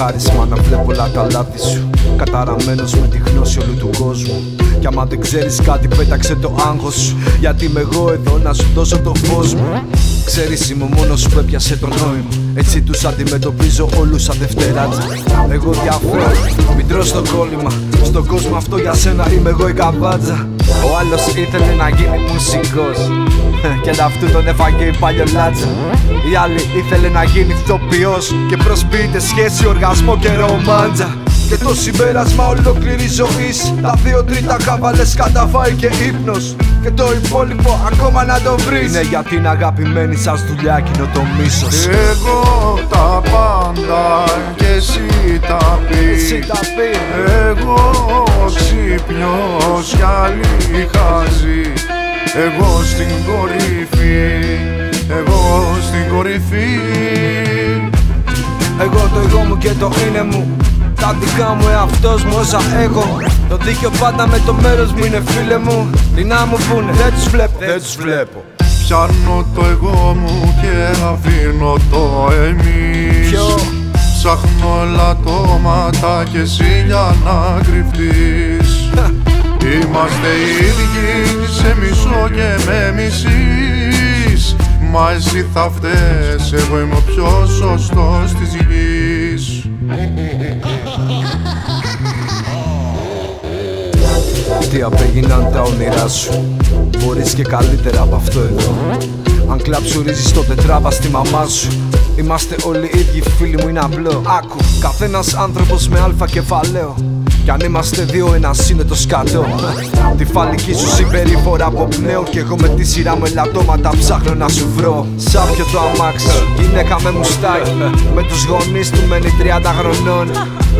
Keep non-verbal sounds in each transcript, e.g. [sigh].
χάρισμα να βλέπω όλα τα λάθη σου. Καταραμένος με τη γνώση όλου του κόσμου. Κι άμα δεν ξέρεις κάτι πέταξε το άγχος σου Γιατί είμαι εγώ εδώ να σου δώσω το φως μου. Ξέρεις είμαι ο μόνος που έπιασε το νόημα Έτσι τους αντιμετωπίζω όλους σαν δευτεράτσα Εγώ διαφέρω, μην τρως στο κόλλημα Στον κόσμο αυτό για σένα είμαι εγώ η καμπάτζα Ο άλλος ήθελε να γίνει μουσικός [laughs] Και αυτού τον έφαγε η παλιολάτσα Η άλλη ήθελε να γίνει ηθοποιός Και προσποιείται σχέση, οργασμό και ρομάντζα και το συμπέρασμα ολόκληρη ζωή. Τα δύο τρίτα καβαλές καταφάει και ύπνος. Και το υπόλοιπο ακόμα να το βρεις. Είναι για την αγαπημένη σας δουλειά εκείνο το μίσο. Εγώ τα πάντα και εσύ τα πεις. Εγώ ξύπνιος κι άλλη χαζή. Εγώ στην κορυφή. Εγώ στην κορυφή. Εγώ το εγώ μου και το είναι μου τα δικά μου εαυτός μου όσα έχω. Το δίκιο πάντα με το μέρος μου είναι φίλε μου. Τι να μου πούνε δεν τους βλέπω, δεν τους βλέπω. Πιάνω το εγώ μου και αφήνω το εμείς. Ποιο; Ψάχνω ελαττώματα και εσύ για να κρυφτείς. Είμαστε ίδιοι σε μισό και με μισείς. Μα εσύ θα φταίς, εγώ είμαι ο πιο σωστός της γης Τι απέγιναν τα όνειρά σου. Μπορείς και καλύτερα από αυτό εδώ. Αν κλαψουρίζεις τότε τράβα στη μαμά σου Είμαστε όλοι ίδιοι φίλοι μου είναι απλό. Άκου, καθένας άνθρωπος με αλφα κεφαλαίο κι αν είμαστε δύο, ένας είναι το σκατό. Τη φαλική σου συμπεριφορά από πνέο. Κι εγώ με τη σειρά μου ελαττώματα ψάχνω να σου βρω. Σάπιο το αμάξι, γυναίκα με μουστάκι. Με τους γονείς του μένει 30 χρονών.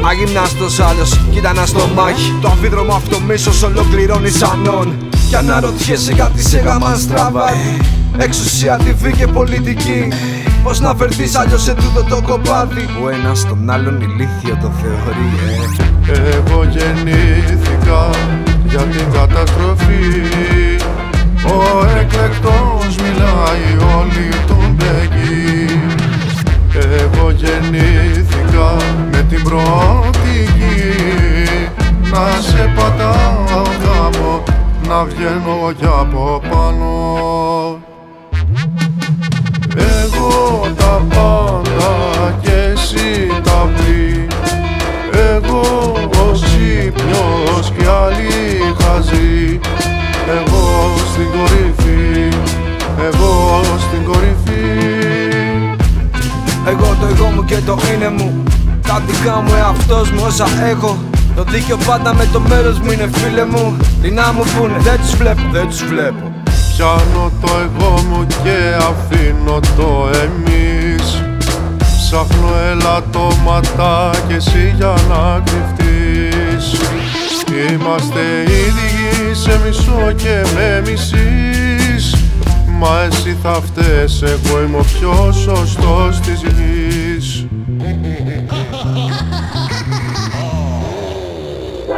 Αγυμνάστο άλλο, κοίτα να στο μάχη. Το αμφίδρομο αυτό μίσος ολοκληρώνει σανών. Κι αναρωτιέσαι γιατί σε γάμα στραβάει. Εξουσία, TV και πολιτική. Πώς να φερθείς αλλιώς σε τούτο το κοπάδι Ο ένας τον άλλον ηλίθιο το θεωρεί ε. Εγώ γεννήθηκα για την καταστροφή άλλη χαζή Εγώ στην κορυφή, εγώ στην κορυφή. Εγώ το εγώ μου και το είναι μου. Τα δικά μου εαυτός μου όσα έχω. Το δίκιο πάντα με το μέρος μου είναι φίλε μου. Τι να μου πούνε δεν τους βλέπω, δεν τους βλέπω. Πιάνω το εγώ μου και αφήνω το εμείς. Ψάχνω ελαττώματα και εσύ για να κρυφτείς. Είμαστε ίδιοι σε μισό και με μισείς. Μα εσύ θα φταίς, εγώ είμαι ο πιο σωστός της γης.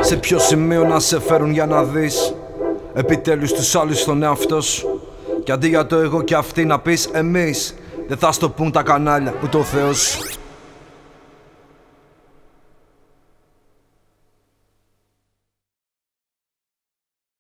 Σε ποιο σημείο να σε φέρουν για να δεις; Επιτέλους τους άλλους στον εαυτό σου. Κι αντί για το εγώ και αυτοί να πεις εμείς Δεν θα στο πούν τα κανάλια ούτε ο Θεός